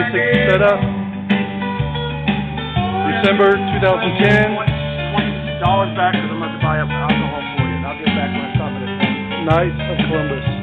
Basic setup. December 2010. Twenty dollars back because I'm about to buy up alcohol for you. and I'll get back when I stop at a Nice.